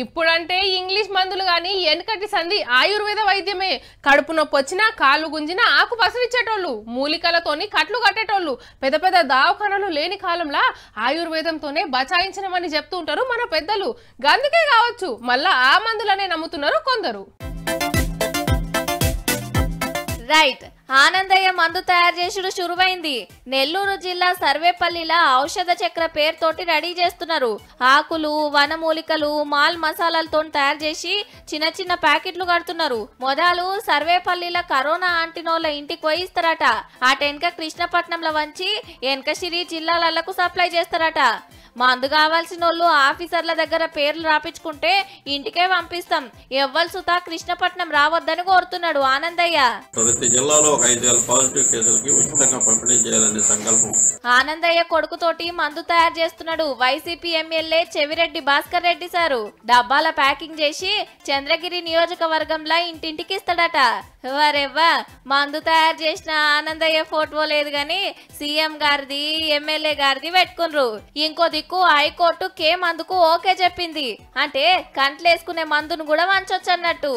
ఇప్పుడంటే ఇంగ్లీష్ మందులు కానీ వెనకటి సంధి ఆయుర్వేద వైద్యమే. కడుపు నొప్పి వచ్చినా కాళ్ళు గుంజినా ఆకు పసరిచ్చేటోళ్ళు మూలికలతోని కట్లు కట్టేటోళ్ళు. పెద్ద పెద్ద దవాఖానలు లేని కాలంలో ఆయుర్వేదంతోనే బచాయించినమని చెప్తూ ఉంటారు మన పెద్దలు. గందుకే కావచ్చు మళ్ళా ఆ మందులనే నమ్ముతున్నారు కొందరు. రైట్ ఆనందయ్య మందు తయారు చేసుడు శురువైంది. నెల్లూరు జిల్లా సర్వేపల్లిలా ఔషధ చక్ర పేరుతోటి రెడీ చేస్తున్నారు. ఆకులు వనమూలికలు మాల్ మసాలాలతో తయారు చేసి చిన్న చిన్న ప్యాకెట్లు కడుతున్నారు. మొదలు సర్వేపల్లిలో కరోనా ఆంటినోళ్ళ ఇంటికి పోయిస్తారట. అటెనక కృష్ణపట్నంలో వంచి ఎనకసిరి జిల్లాలకు సప్లై చేస్తారట. మందు కావాల్సిన వాళ్ళు ఆఫీసర్ల దగ్గర పేర్లు రాపించుకుంటే ఇంటికే పంపిస్తాం. ఎవ్వరు సుతా కృష్ణపట్నం రావద్దని కోరుతున్నాడు ఆనందయ్య. ప్రతి జిల్లాలో ఒక ఐదు వేల పాజిటివ్ కేసులకి ఉచితంగా పంపిణీ చేయాలనే సంకల్పం. ఆనందయ్య కొడుకుతోటి మందు తయారు చేస్తున్నాడు YCP MLA Chevireddy Bhaskar Reddy sir. డబ్బాల ప్యాకింగ్ చేసి చంద్రగిరి నియోజకవర్గంలో ఇంటింటికి ఇస్తాడట. వరెవ్వా మందు తయారు చేసిన ఆనందయ్య ఫోటో లేదు గాని సీఎం గారిది ఎమ్మెల్యే గారిది పెట్టుకున్రు. ఇంకో దిక్కు హైకోర్టు కే మందుకు ఓకే చెప్పింది. అంటే కంట్లేసుకునే మందును కూడా వంచొచ్చు అన్నట్టు